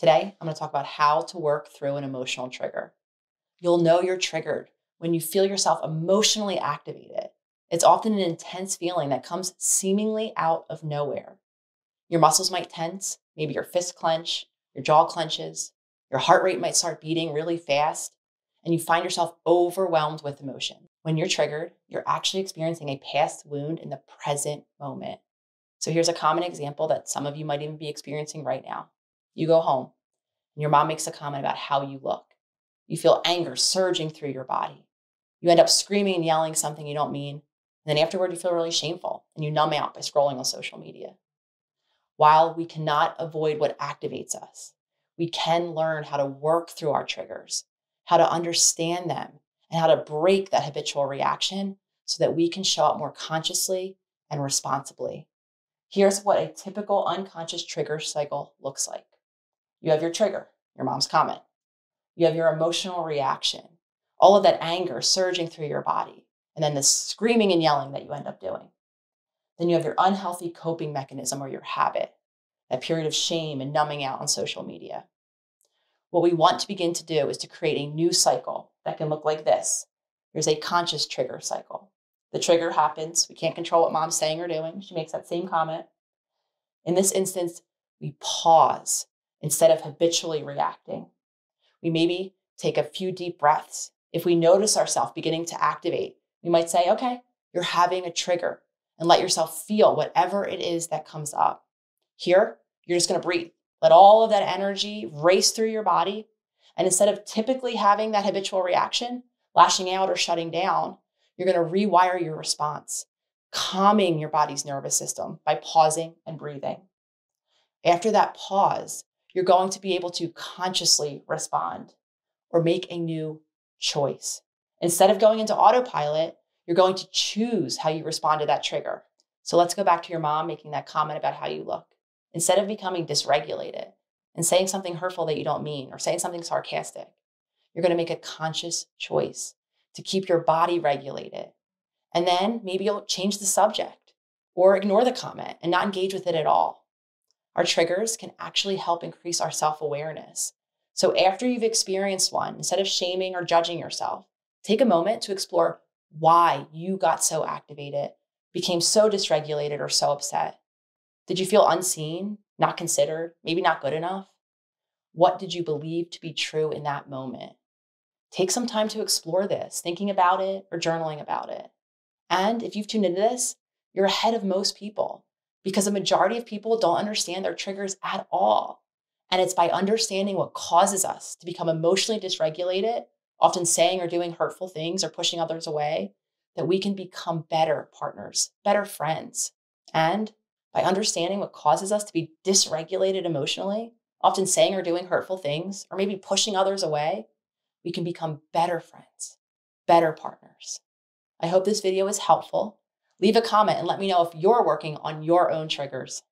Today, I'm going to talk about how to work through an emotional trigger. You'll know you're triggered when you feel yourself emotionally activated. It's often an intense feeling that comes seemingly out of nowhere. Your muscles might tense, maybe your fist clench, your jaw clenches, your heart rate might start beating really fast, and you find yourself overwhelmed with emotion. When you're triggered, you're actually experiencing a past wound in the present moment. So here's a common example that some of you might even be experiencing right now. You go home and your mom makes a comment about how you look. You feel anger surging through your body. You end up screaming and yelling something you don't mean. And then afterward, you feel really shameful and you numb out by scrolling on social media. While we cannot avoid what activates us, we can learn how to work through our triggers, how to understand them, and how to break that habitual reaction so that we can show up more consciously and responsibly. Here's what a typical unconscious trigger cycle looks like you have your trigger, your mom's comment, you have your emotional reaction, all of that anger surging through your body, and then the screaming and yelling that you end up doing. Then you have your unhealthy coping mechanism or your habit, that period of shame and numbing out on social media. What we want to begin to do is to create a new cycle that can look like this. There's a conscious trigger cycle. The trigger happens. We can't control what mom's saying or doing. She makes that same comment. In this instance, we pause instead of habitually reacting. We maybe take a few deep breaths. If we notice ourselves beginning to activate, we might say, okay, you're having a trigger and let yourself feel whatever it is that comes up. Here, you're just going to breathe. Let all of that energy race through your body. And instead of typically having that habitual reaction, lashing out or shutting down, you're going to rewire your response, calming your body's nervous system by pausing and breathing. After that pause, you're going to be able to consciously respond or make a new choice. Instead of going into autopilot, you're going to choose how you respond to that trigger. So let's go back to your mom making that comment about how you look. Instead of becoming dysregulated and saying something hurtful that you don't mean or saying something sarcastic, you're going to make a conscious choice to keep your body regulated. And then maybe you'll change the subject or ignore the comment and not engage with it at all. Our triggers can actually help increase our self awareness. So, after you've experienced one, instead of shaming or judging yourself, take a moment to explore why you got so activated, became so dysregulated, or so upset. Did you feel unseen, not considered, maybe not good enough? What did you believe to be true in that moment? Take some time to explore this, thinking about it or journaling about it. And if you've tuned into this, you're ahead of most people because a majority of people don't understand their triggers at all. And it's by understanding what causes us to become emotionally dysregulated, often saying or doing hurtful things or pushing others away, that we can become better partners, better friends. And by understanding what causes us to be dysregulated emotionally, often saying or doing hurtful things, or maybe pushing others away, we can become better friends, better partners. I hope this video is helpful. Leave a comment and let me know if you're working on your own triggers.